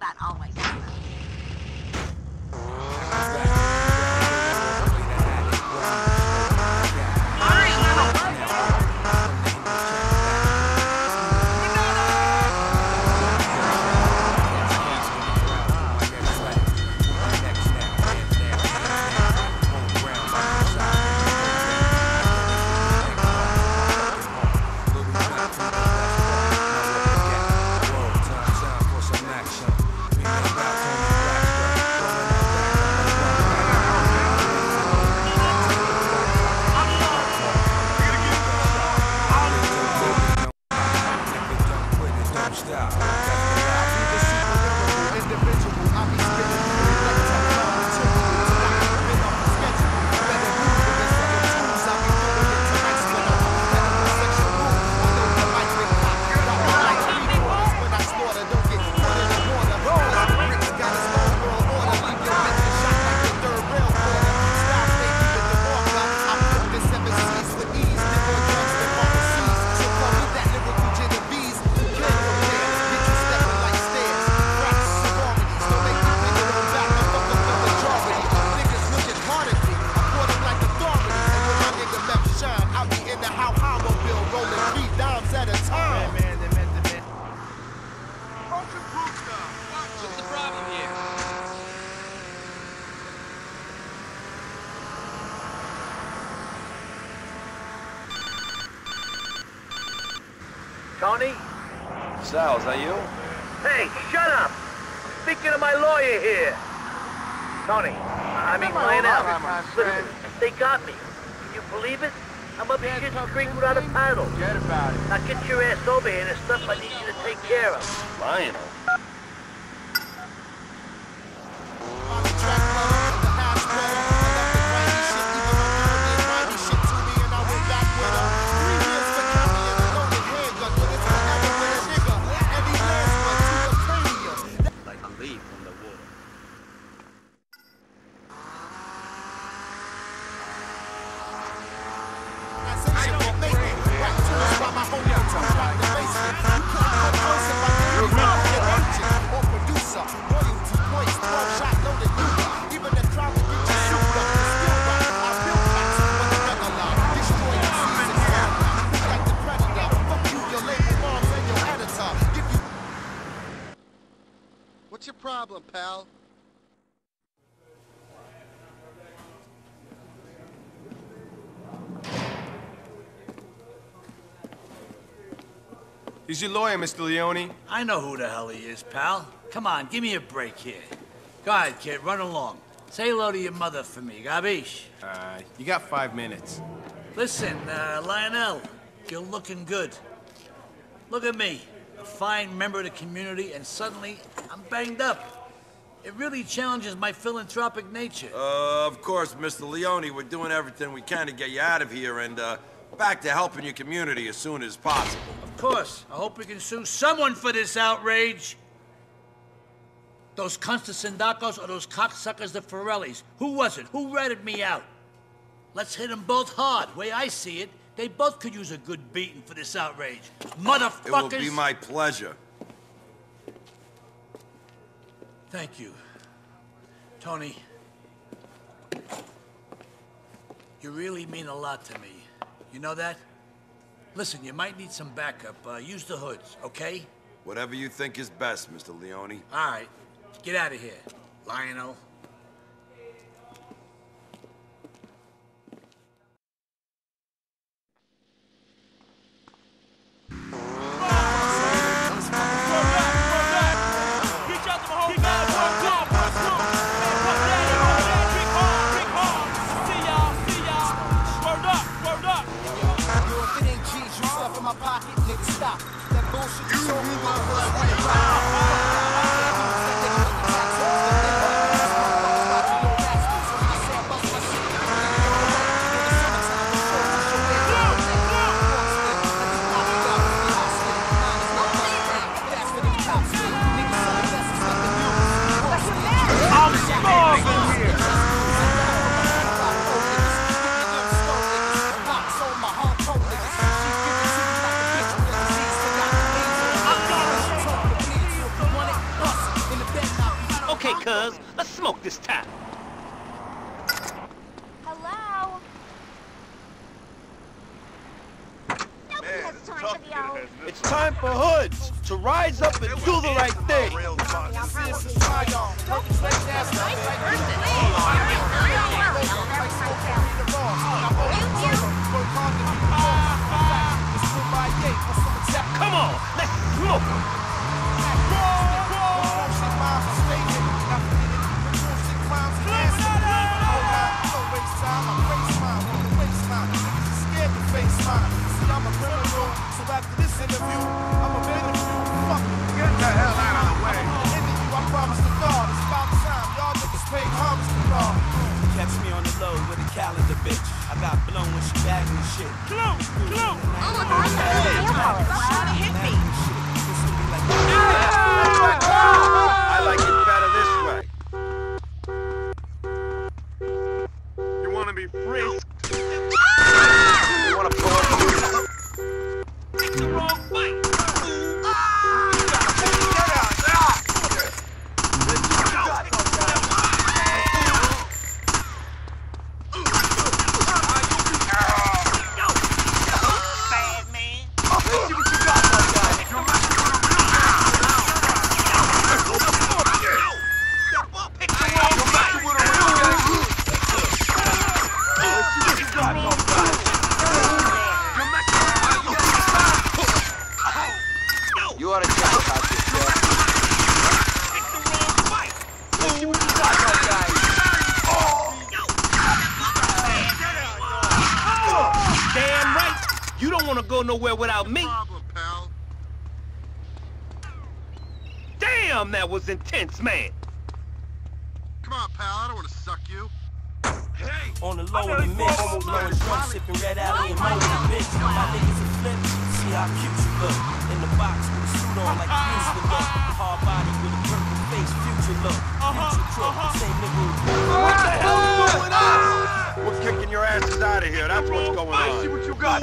That always happens. Toni? Sal, is that you? Hey, shut up! Speaking to my lawyer here. Toni, I mean Lionel. Listen, they got me. Can you believe it? I'm up here shit creek without a paddle. Forget about it. Now get your ass over here. There's stuff I need you to take care of. Lionel. He's your lawyer, Mr. Leone. I know who the hell he is, pal. Come on, give me a break here. Go ahead, kid, run along. Say hello to your mother for me, Gabish. Uh, you got five minutes. Listen, uh, Lionel, you're looking good. Look at me, a fine member of the community, and suddenly I'm banged up. It really challenges my philanthropic nature. Uh, of course, Mr. Leone, we're doing everything we can to get you out of here and, uh, back to helping your community as soon as possible. Of course, I hope we can sue someone for this outrage. Those Constantindakos or those cocksuckers, the Forellis. Who was it? Who ratted me out? Let's hit them both hard. Way I see it, they both could use a good beating for this outrage. Motherfuckers! It will be my pleasure. Thank you. Toni, you really mean a lot to me. You know that? Listen, you might need some backup. Uh, use the hoods, okay? Whatever you think is best, Mr. Leone. All right. Get out of here, Lionel. If it ain't G's, you stuff in my pocket, nigga, stop. That bullshit you talking about, Let's smoke this time. Hello? Nobody has time for the old. It's time for hoods to rise up and do the right thing. Come on, let's smoke. Oh. Hit me. I like it better this way. You want to be free? Nowhere without me. Problem, pal. Damn, that was intense, man. Come on, pal. I don't want to suck you. On the low in the mix, blowing drunk, sipping red alley and motor, bitch. My niggas a flip, see how cute you look. In the box with a suit on like you used to look. Hard body with a purple face, future look. Uh-huh, future crook, uh-huh. same nigga who We're kicking your asses out of here. That's what's going on. See what you got,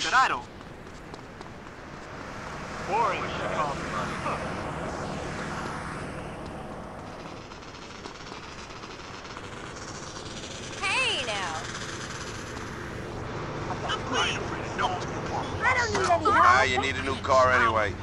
cable guy got bars. that I don't? Hey now. I don't need any help. Ah, you need a new car anyway.